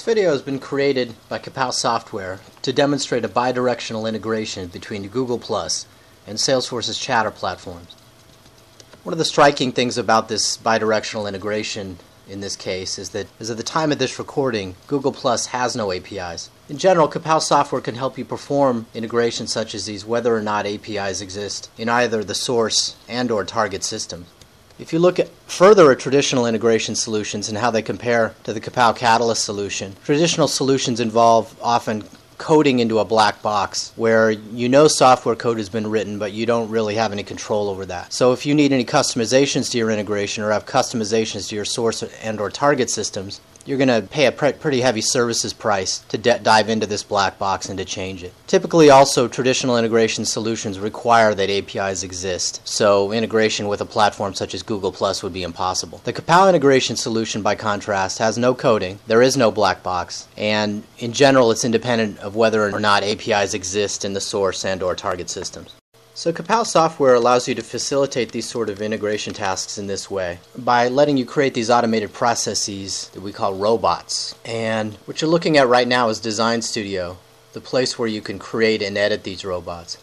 video has been created by Kapow Software to demonstrate a bidirectional integration between Google Plus and Salesforce's chatter platforms. One of the striking things about this bidirectional integration in this case is that as of the time of this recording, Google Plus has no APIs. In general, Kapow software can help you perform integrations such as these whether or not APIs exist in either the source and or target system. If you look at further at traditional integration solutions and how they compare to the Kapow Katalyst solution, traditional solutions involve often coding into a black box where you know software code has been written, but you don't really have any control over that. So if you need any customizations to your integration or have customizations to your source and or target systems, you're going to pay a pre- pretty heavy services price to de- dive into this black box and to change it. Typically, also, traditional integration solutions require that APIs exist, so integration with a platform such as Google Plus would be impossible. The Kapow integration solution, by contrast, has no coding, there is no black box, and in general, it's independent of whether or not APIs exist in the source and or target systems. So Kapow software allows you to facilitate these sort of integration tasks in this way by letting you create these automated processes that we call robots. And what you're looking at right now is Design Studio, the place where you can create and edit these robots.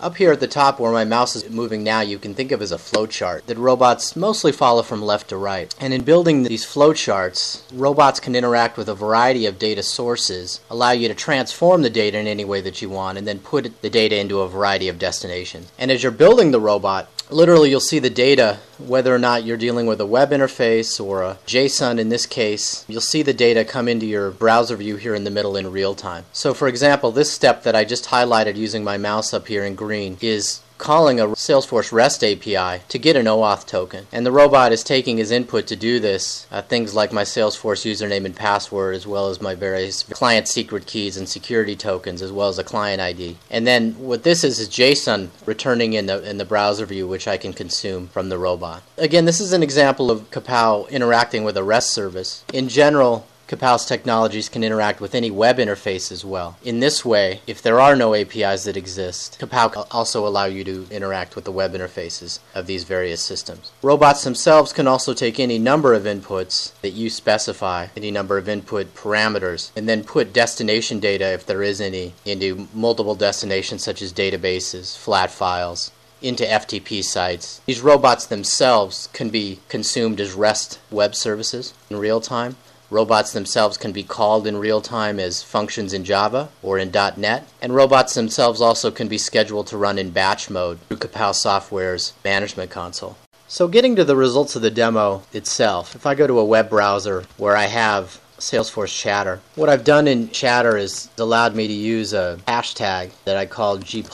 Up here at the top where my mouse is moving now, you can think of as a flowchart that robots mostly follow from left to right. And in building these flowcharts, robots can interact with a variety of data sources, allow you to transform the data in any way that you want, and then put the data into a variety of destinations. And as you're building the robot, literally you'll see the data whether or not you're dealing with a web interface or a JSON in this case, you'll see the data come into your browser view here in the middle in real time. So for example, this step that I just highlighted using my mouse up here in green is calling a Salesforce REST API to get an OAuth token. And the robot is taking as input to do this uh, things like my Salesforce username and password, as well as my various client secret keys and security tokens, as well as a client ID. And then what this is is JSON returning in the in the browser view, which I can consume from the robot. Again, this is an example of Kapow interacting with a REST service. In general, Kapow's technologies can interact with any web interface as well. In this way, if there are no APIs that exist, Kapow can also allow you to interact with the web interfaces of these various systems. Robots themselves can also take any number of inputs that you specify, any number of input parameters, and then put destination data, if there is any, into multiple destinations such as databases, flat files, into FTP sites. These robots themselves can be consumed as REST web services in real time. Robots themselves can be called in real time as functions in Java or in .NET, and robots themselves also can be scheduled to run in batch mode through Kapow Software's management console. So getting to the results of the demo itself, if I go to a web browser where I have Salesforce Chatter. What I've done in Chatter is allowed me to use a hashtag that I call G+.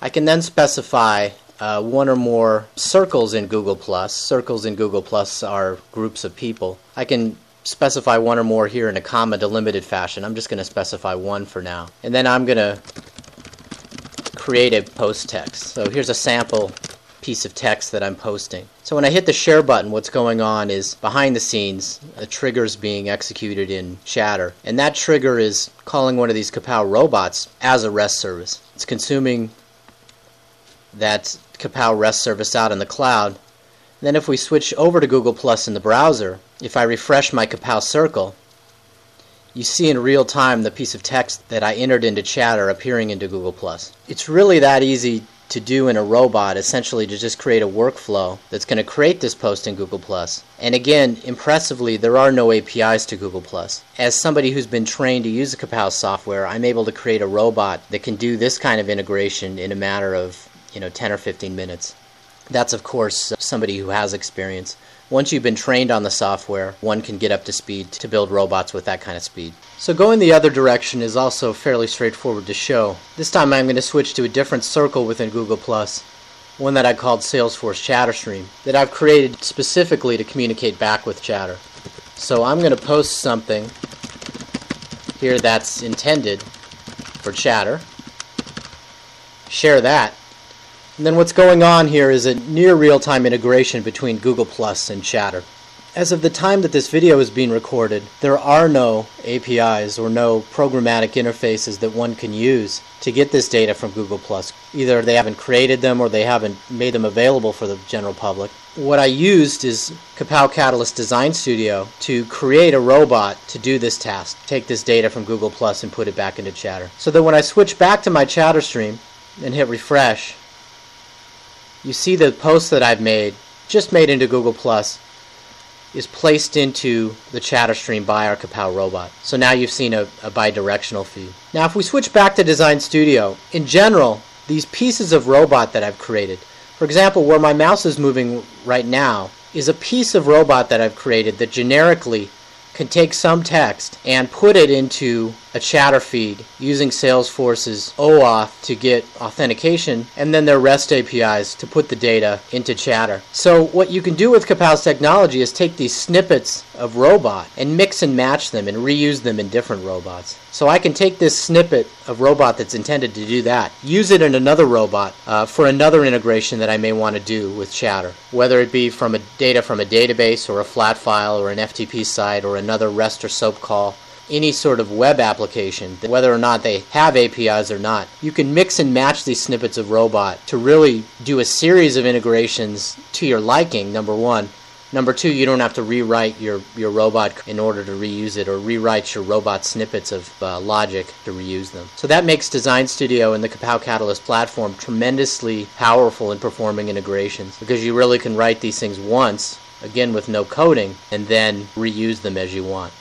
I can then specify uh, one or more circles in Google Plus. Circles in Google Plus are groups of people. I can specify one or more here in a comma delimited fashion. I'm just going to specify one for now. And then I'm going to create a post text. So here's a sample piece of text that I'm posting. So when I hit the share button, what's going on is behind the scenes, a trigger is being executed in Chatter. And that trigger is calling one of these Kapow robots as a REST service. It's consuming that Kapow REST service out in the cloud. Then if we switch over to Google Plus in the browser, if I refresh my Kapow circle, you see in real time the piece of text that I entered into Chatter appearing into Google Plus. It's really that easy to do in a robot, essentially to just create a workflow that's going to create this post in Google Plus. And again, impressively, there are no APIs to Google Plus. As somebody who's been trained to use the Kapow software, I'm able to create a robot that can do this kind of integration in a matter of you know 10 or 15 minutes. That's of course uh, somebody who has experience. Once you've been trained on the software, one can get up to speed to build robots with that kind of speed. So going the other direction is also fairly straightforward to show. This time I'm going to switch to a different circle within Google+, one that I called Salesforce Chatter Stream, that I've created specifically to communicate back with Chatter. So I'm going to post something here that's intended for Chatter, share that, and then what's going on here is a near real-time integration between Google Plus and Chatter. As of the time that this video is being recorded, there are no APIs or no programmatic interfaces that one can use to get this data from Google+. Either they haven't created them or they haven't made them available for the general public. What I used is Kapow Katalyst Design Studio to create a robot to do this task, take this data from Google Plus and put it back into Chatter. So that when I switch back to my Chatter stream and hit refresh, you see the post that I've made, just made into Google Plus, is placed into the chatter stream by our Kapow robot. So now you've seen a, a bidirectional feed. Now if we switch back to Design Studio, in general, these pieces of robot that I've created, for example, where my mouse is moving right now, is a piece of robot that I've created that generically can take some text and put it into a chatter feed using Salesforce's OAuth to get authentication and then their REST APIs to put the data into chatter. So what you can do with Kapow's technology is take these snippets of robot and mix and match them and reuse them in different robots. So I can take this snippet of robot that's intended to do that, use it in another robot uh, for another integration that I may want to do with Chatter, whether it be from a data from a database or a flat file or an FTP site or another REST or SOAP call any sort of web application, whether or not they have APIs or not. You can mix and match these snippets of robot to really do a series of integrations to your liking, number one. Number two, you don't have to rewrite your, your robot in order to reuse it or rewrite your robot snippets of uh, logic to reuse them. So that makes Design Studio and the Kapow Katalyst platform tremendously powerful in performing integrations because you really can write these things once, again with no coding, and then reuse them as you want.